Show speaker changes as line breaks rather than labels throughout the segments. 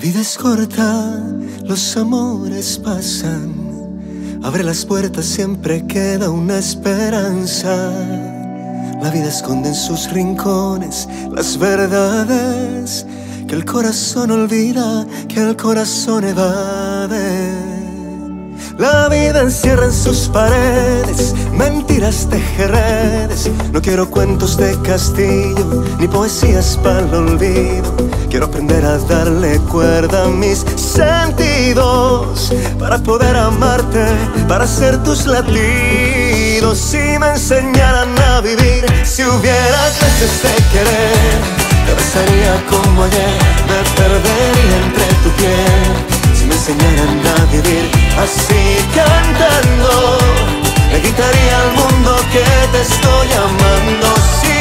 La vida es corta, los amores pasan. Abre las puertas, siempre queda una esperanza. La vida esconde en sus rincones las verdades que el corazón olvida, que el corazón evade. La vida encierra en sus paredes mentiras teje redes. No quiero cuentos de castillo ni poesías para el olvido. Quiero aprender a darle cuerda a mis sentidos para poder amarte, para ser tus latidos. Si me enseñaran a vivir, si hubiera clases de querer te besaría como ayer, me perdería entre tu piel Si me enseñaran a vivir así cantando Le quitaría al mundo que te estoy amando Si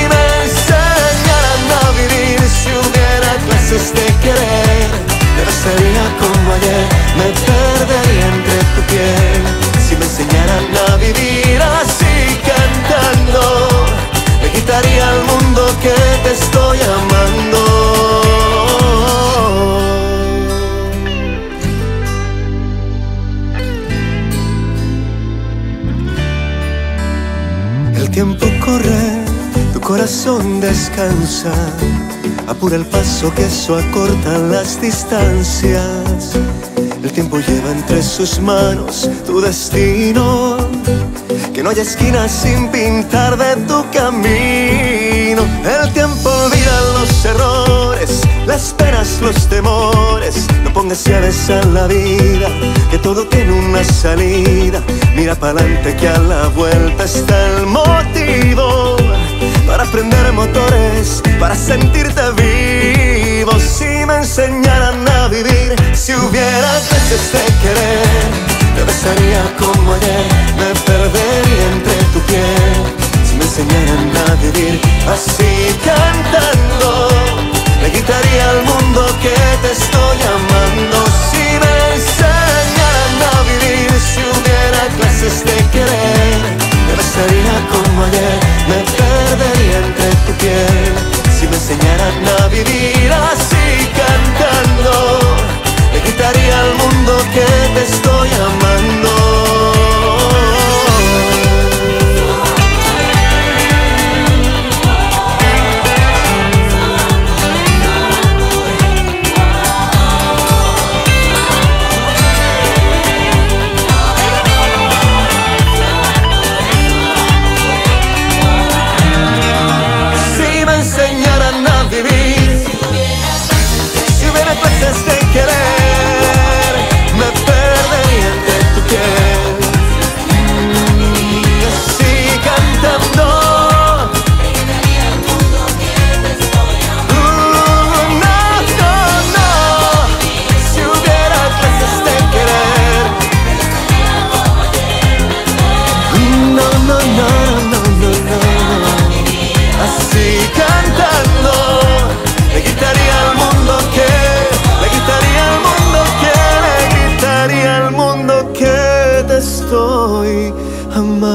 me perdería entre tu piel Si me enseñaran a vivir así cantando Le quitaría al mundo que te estoy amando. El tiempo corre, tu corazón descansa. Apura el paso que eso acorta las distancias. El tiempo lleva entre sus manos tu destino. Que no haya esquina sin pintar de tu camino. El tiempo olvida los errores, las penas, los temores. No pongas llaves a la vida, que todo tiene una salida. Mira para adelante que a la vuelta está el motivo. Para prender motores, para sentirte vivo. Si me enseñaran si hubiera clases de querer, te besaría como ayer, me perdería entre tu piel. Si me enseñaran a vivir así cantando, le quitaría al mundo que te estoy amando. Si me enseñaran a vivir, si hubiera clases de querer, me besaría como ayer, me perdería entre tu piel. Si me enseñaran a vivir que te estoy amando. Quitaría